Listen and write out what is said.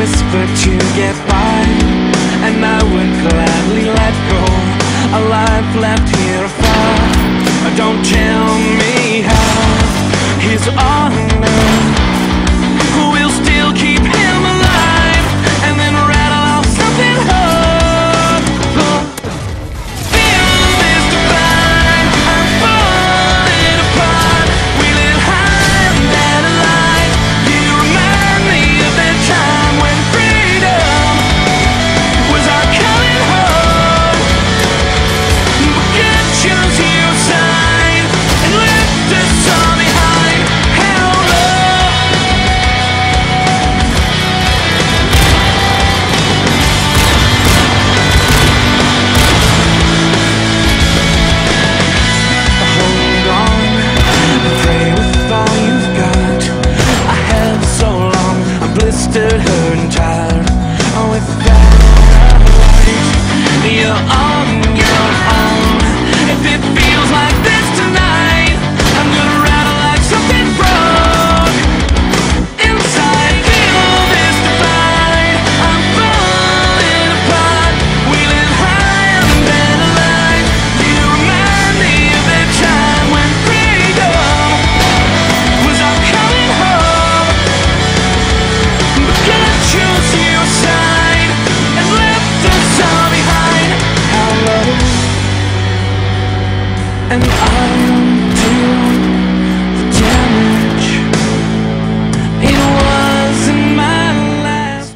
whisper to get by And I would gladly let go. A life left here far Don't tell me all you've got. I have so long I blistered her entire I'm too